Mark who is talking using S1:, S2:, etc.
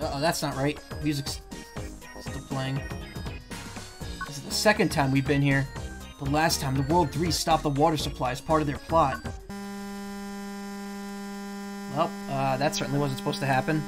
S1: Uh-oh, that's not right. Music's still playing. This is the second time we've been here. The last time, the World 3 stopped the water supply as part of their plot. Well, uh, that certainly wasn't supposed to happen.